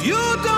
You don't